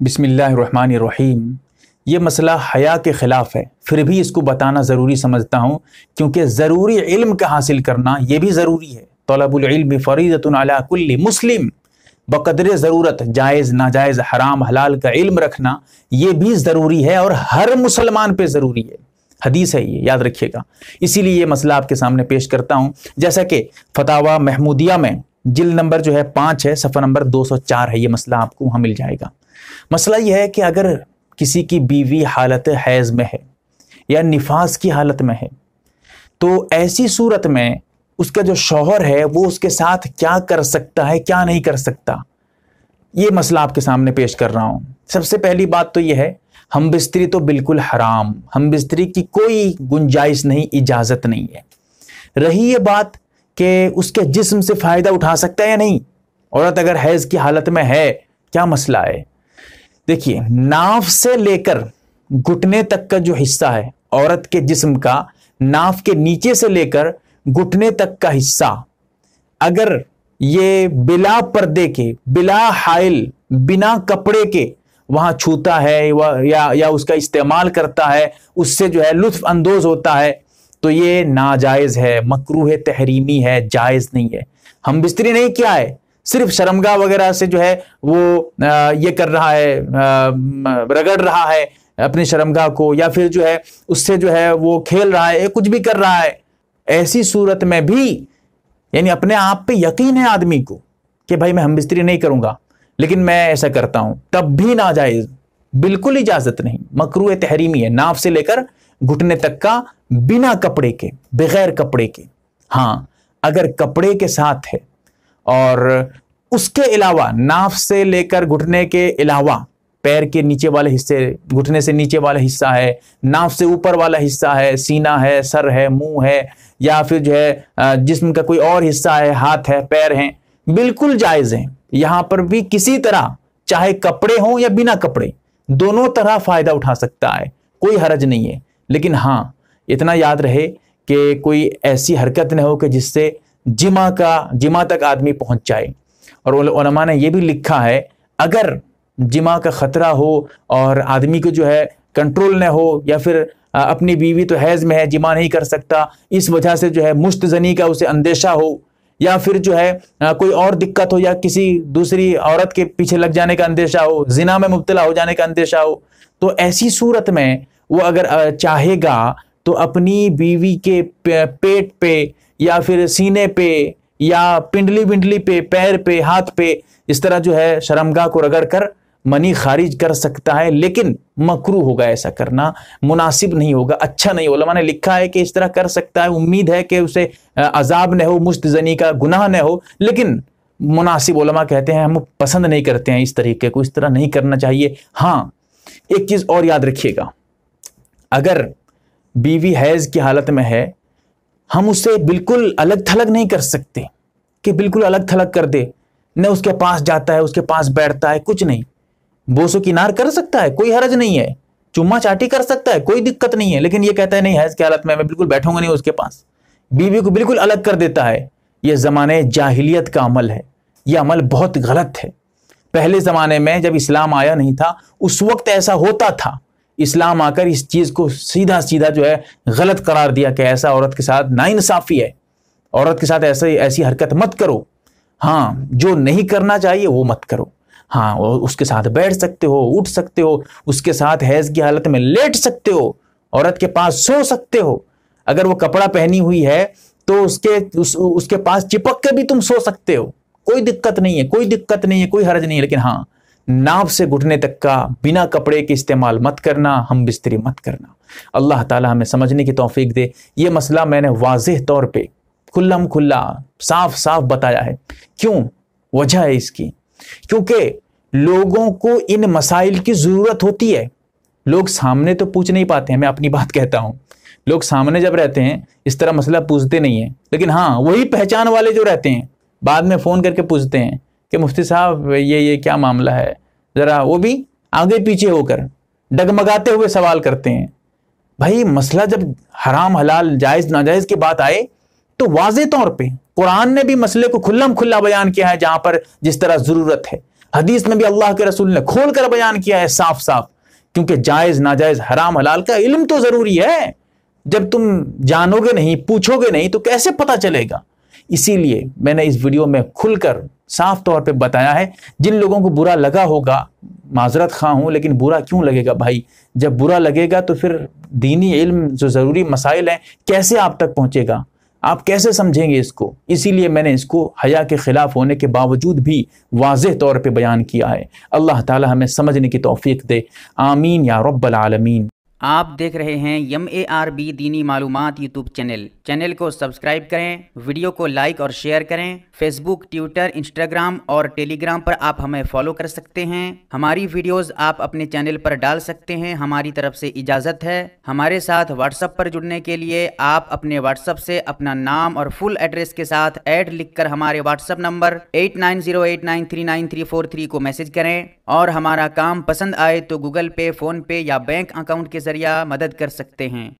بسم اللہ الرحمن الرحیم۔ یہ مسئلہ حیا کے خلاف ہے۔ پھر بھی اس کو بتانا ضروری سمجھتا ہوں، کیونکہ ضروری علم کا حاصل کرنا یہ بھی ضروری ہے۔ طلب العلم فریضۃ علی کل مسلم۔ بقدر ضرورت، جائز، ناجائز، حرام، حلال کا علم رکھنا یہ بھی ضروری ہے اور ہر مسلمان پہ ضروری ہے۔ حدیث ہے یہ، یاد رکھیے گا۔ اسی لیے یہ مسئلہ آپ کے سامنے پیش کرتا ہوں۔ جیسا کہ فتح محمودیہ میں جل نمبر جو ہے پانچ ہے، صفحہ نمبر دو سو چار ہے، یہ مسئلہ آپ کو وہاں مل جائے گا۔ مسئلہ یہ ہے کہ اگر کسی کی بیوی حالت حیض میں ہے یا نفاذ کی حالت میں ہے، تو ایسی صورت میں اس کا جو شوہر ہے وہ اس کے ساتھ کیا کر سکتا ہے، کیا نہیں کر سکتا؟ یہ مسئلہ آپ کے سامنے پیش کر رہا ہوں۔ سب سے پہلی بات تو یہ ہے، ہم بستری تو بالکل حرام، ہم بستری کی کوئی گنجائش نہیں، اجازت نہیں ہے۔ رہی یہ بات کہ اس کے جسم سے فائدہ اٹھا سکتا ہے یا نہیں؟ عورت اگر حیض کی حالت میں ہے، کیا مسئلہ ہے؟ دیکھیے، ناف سے لے کر گھٹنے تک کا جو حصہ ہے، عورت کے جسم کا، ناف کے نیچے سے لے کر گھٹنے تک کا حصہ، اگر یہ بلا پردے کے، بلا حائل، بنا کپڑے کے وہاں چھوتا ہے یا یا اس کا استعمال کرتا ہے، اس سے جو ہے لطف اندوز ہوتا ہے، تو یہ ناجائز ہے مکروح تحریمی ہے، جائز نہیں ہے۔ ہم بستری نہیں کیا ہے۔ صرف شرمگاہ وغیرہ سے جو ہے وہ یہ کر رہا ہے رگڑ رہا ہے اپنی شرمگاہ کو، یا پھر جو ہے اس سے جو ہے وہ کھیل رہا ہے، کچھ بھی کر رہا ہے۔ ایسی صورت میں بھی یعنی اپنے آپ پہ یقین ہے آدمی کو کہ بھائی میں ہم بستری نہیں کروں گا، لیکن میں ایسا کرتا ہوں۔ تب بھی ناجائز، بالکل اجازت نہیں۔ مکرو تحریمی ہے، ناف سے لے کر گھٹنے تک کا، بنا کپڑے کے، بغیر کپڑے کے۔ ہاں اگر کپڑے کے ساتھ ہے اور اس کے علاوہ ناف سے لے کر گھٹنے کے علاوہ پیر کے نیچے والے حصے، گھٹنے سے نیچے والا حصہ ہے، ناف سے اوپر والا حصہ ہے، سینہ ہے، سر ہے، منہ ہے، یا پھر جو ہے جسم کا کوئی اور حصہ ہے، ہاتھ ہے، پیر ہیں، بالکل جائز ہیں۔ یہاں پر بھی کسی طرح چاہے کپڑے ہوں یا بنا کپڑے، دونوں طرح فائدہ اٹھا سکتا ہے، کوئی حرج نہیں ہے۔ لیکن ہاں اتنا یاد رہے کہ کوئی ایسی حرکت نہ ہو کہ جس سے جمع کا جمع تک آدمی پہنچ جائے۔ اور علماء نے یہ بھی لکھا ہے، اگر جمع کا خطرہ ہو اور آدمی کو جو ہے کنٹرول نہ ہو یا پھر اپنی بیوی تو حیض میں ہے جمع نہیں کر سکتا، اس وجہ سے جو ہے مستزنی کا اسے اندیشہ ہو، یا پھر جو ہے کوئی اور دقت ہو یا کسی دوسری عورت کے پیچھے لگ جانے کا اندیشہ ہو، زنا میں مبتلا ہو جانے کا اندیشہ ہو، تو ایسی صورت میں وہ اگر چاہے گا تو اپنی بیوی کے پیٹ پہ یا پھر سینے پہ یا پنڈلی ونڈلی پہ، پیر پہ، ہاتھ پہ اس طرح جو ہے شرمگاہ کو رگڑ کر منی خارج کر سکتا ہے، لیکن مکرو ہوگا ایسا کرنا، مناسب نہیں ہوگا اچھا نہیں، علماء نے لکھا ہے کہ اس طرح کر سکتا ہے، امید ہے کہ اسے عذاب نہ ہو مستزنی کا گناہ نہ ہو، لیکن مناسب علماء کہتے ہیں ہم پسند نہیں کرتے ہیں اس طریقے کو، اس طرح نہیں کرنا چاہیے۔ ہاں ایک چیز اور یاد رکھیے گا۔ اگر بیوی حیض کی حالت میں ہے، ہم اسے بالکل الگ تھلگ نہیں کر سکتے، کہ بالکل الگ تھلگ کر دے۔ نہ اس کے پاس جاتا ہے، اس کے پاس بیٹھتا ہے، کچھ نہیں۔ بوسو کنار کر سکتا ہے، کوئی حرج نہیں ہے۔ چما چاٹی کر سکتا ہے، کوئی دقت نہیں ہے۔ لیکن یہ کہتا ہے، نہیں، حیض کی حالت میں میں بالکل بیٹھوں گا نہیں اس کے پاس۔ بیوی کو بالکل الگ کر دیتا ہے۔ یہ زمانے جاہلیت کا عمل ہے۔ یہ عمل بہت غلط ہے۔ پہلے زمانے میں جب اسلام آیا نہیں تھا، اس وقت ایسا ہوتا تھا۔ اسلام آ کر اس چیز کو سیدھا سیدھا جو ہے غلط قرار دیا کہ ایسا عورت کے ساتھ نا انصافی ہے۔ عورت کے ساتھ ایسے ایسی حرکت مت کرو۔ ہاں جو نہیں کرنا چاہیے وہ مت کرو۔ ہاں اس کے ساتھ بیٹھ سکتے ہو اٹھ سکتے ہو اس کے ساتھ حیض کی حالت میں لیٹ سکتے ہو۔ عورت کے پاس سو سکتے ہو۔ اگر وہ کپڑا پہنی ہوئی ہے تو اس کے اس, اس کے پاس چپک کے بھی تم سو سکتے ہو۔ کوئی دقت نہیں ہے کوئی دقت نہیں ہے کوئی حرج نہیں ہے۔ لیکن ہاں ناپ سے گھٹنے تک کا بنا کپڑے کے استعمال مت کرنا، ہم بستری مت کرنا۔ اللہ تعالیٰ ہمیں سمجھنے کی توفیق دے۔ یہ مسئلہ میں نے واضح طور پہ کھلم کھلا، صاف صاف بتایا ہے۔ کیوں؟ وجہ ہے اس کی۔ کیونکہ لوگوں کو ان مسائل کی ضرورت ہوتی ہے۔ لوگ سامنے تو پوچھ نہیں پاتے ہیں میں اپنی بات کہتا ہوں۔ لوگ سامنے جب رہتے ہیں، اس طرح مسئلہ پوچھتے نہیں ہیں۔ لیکن ہاں وہی پہچان والے جو رہتے ہیں، بعد میں فون کر کے پوچھتے ہیں کہ مفتی صاحب، یہ یہ کیا معاملہ ہے؟ ذرا وہ بھی آگے پیچھے ہو کر ڈگمگاتے ہوئے سوال کرتے ہیں۔ بھائی، مسئلہ جب حرام، حلال، جائز، ناجائز کی بات آئے تو واضح طور پہ قرآن نے بھی مسئلے کو کھلم کھلا بیان کیا ہے جہاں پر جس طرح ضرورت ہے۔ حدیث میں بھی اللہ کے رسول نے کھول کر بیان کیا ہے صاف صاف، کیونکہ جائز، ناجائز، حرام، حلال کا علم تو ضروری ہے۔ جب تم جانو گے نہیں، پوچھو گے نہیں تو کیسے پتا چلے گا؟ اسی لیے میں نے اس ویڈیو میں کھل کر صاف طور پہ بتایا ہے، جن لوگوں کو برا لگا ہوگا، معذرت خواہ ہوں، لیکن برا کیوں لگے گا بھائی؟ جب برا لگے گا تو پھر دینی علم جو ضروری مسائل ہیں، کیسے آپ تک پہنچے گا؟ آپ کیسے سمجھیں گے اس کو؟ اسی لیے میں نے اس کو حیا کے خلاف ہونے کے باوجود بھی واضح طور پہ بیان کیا ہے۔ اللہ تعالی ہمیں سمجھنے کی توفیق دے۔ آمین یا رب العالمین۔ آپ دیکھ رہے ہیں یم اے آر بی دینی معلومات یوٹیوب چینل۔ چینل کو سبسکرائب کریں، ویڈیو کو لائک اور شیئر کریں۔ فیس بک، ٹویٹر، انسٹاگرام اور ٹیلی گرام پر آپ ہمیں فالو کر سکتے ہیں۔ ہماری ویڈیوز آپ اپنے چینل پر ڈال سکتے ہیں۔ ہماری طرف سے اجازت ہے۔ ہمارے ساتھ واٹس اپ پر جڑنے کے لیے آپ اپنے واٹس اپ سے اپنا نام اور فل ایڈریس کے ساتھ ایڈ لکھ کر ہمارے WhatsApp number eight nine zero eight nine three nine three four three کو میسج کریں۔ اور ہمارا کام پسند آئے تو گوگل پے، فون پے یا بینک اکاؤنٹ کے ذریعہ مدد کر سکتے ہیں۔